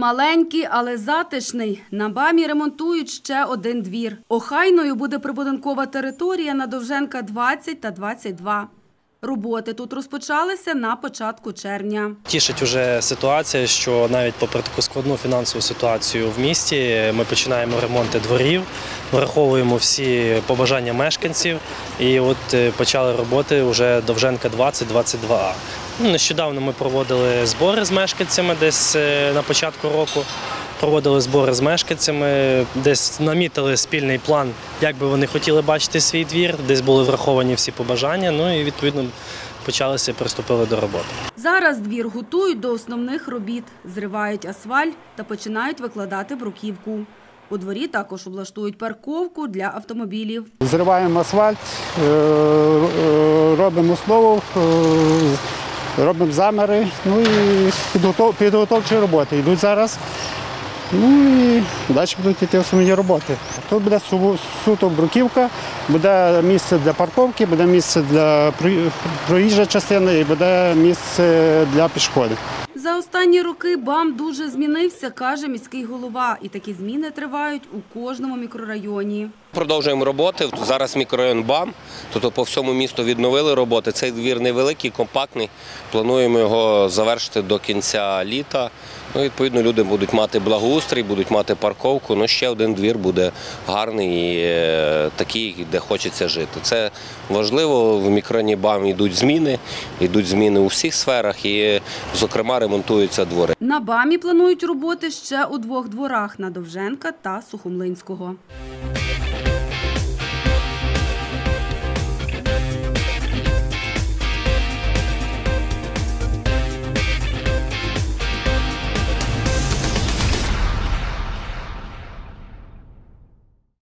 Маленький, але затишний. На БАМі ремонтують ще один двір. Охайною буде прибудинкова територія на Довженка 20 та 22. Роботи тут розпочалися на початку червня. Тішить уже ситуація, що навіть попри таку складну фінансову ситуацію в місті, ми починаємо ремонти дворів, враховуємо всі побажання мешканців. І от е, почали роботи вже Довженка 20-22А. Ну, Нещодавно ми проводили збори з мешканцями десь е, на початку року. Проводили збори з мешканцями, десь намітили спільний план, як би вони хотіли бачити свій двір, десь були враховані всі побажання. Ну і відповідно почалися, приступили до роботи. Зараз двір готують до основних робіт, зривають асфальт та починають викладати бруківку. У дворі також облаштують парковку для автомобілів. Зриваємо асфальт, е, е, робимо основу, е, робимо замери, ну і підготов- підготовчі роботи йдуть зараз. Ну і далі будуть йти основні роботи. Тут буде суто бруківка, буде місце для парковки, буде місце для про- проїжджої частини і буде місце для пішоходів. За останні роки БАМ дуже змінився, каже міський голова. І такі зміни тривають у кожному мікрорайоні. Продовжуємо роботи. Зараз мікрорайон БАМ, тобто по всьому місту відновили роботи. Цей двір невеликий, компактний. Плануємо його завершити до кінця літа. Ну, відповідно, люди будуть мати благоустрій, будуть мати парковку. Ну, ще один двір буде гарний і е, такий, де хочеться жити. Це важливо. В мікрорайоні БАМ йдуть зміни, йдуть зміни у всіх сферах, і, зокрема, ремонтуються двори. На БАМі планують роботи ще у двох дворах – на Довженка та Сухомлинського.